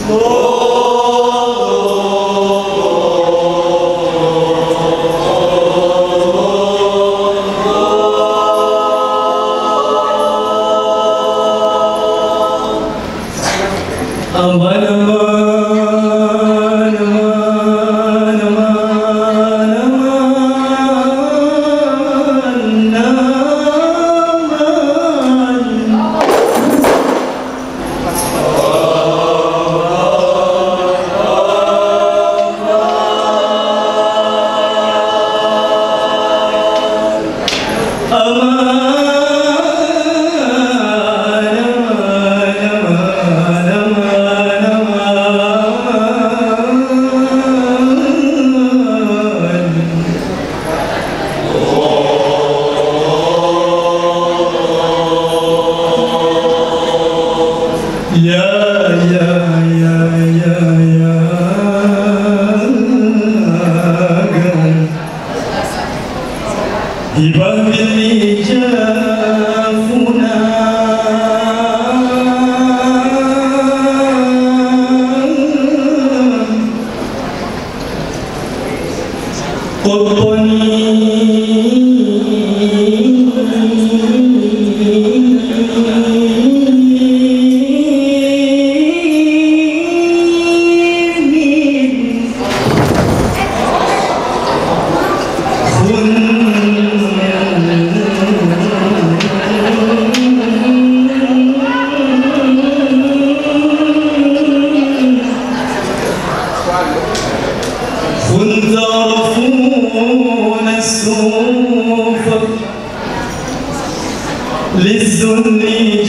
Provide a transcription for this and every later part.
Lord. İbadet nice لي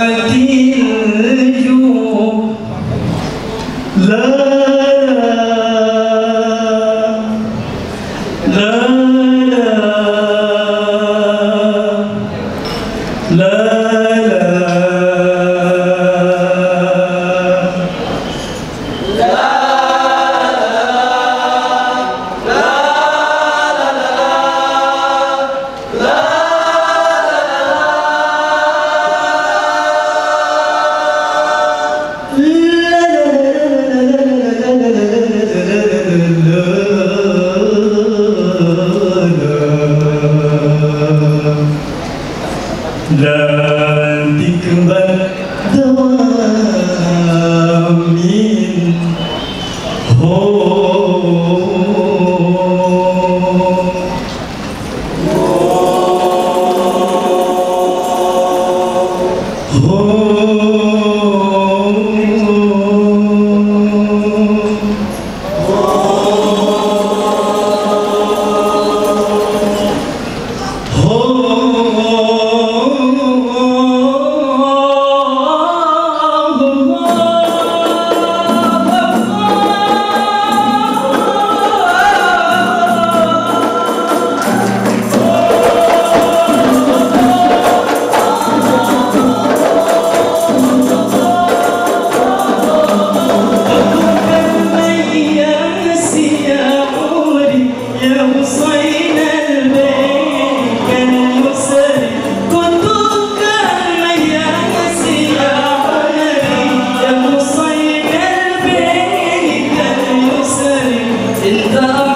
المدينة Thinking back in the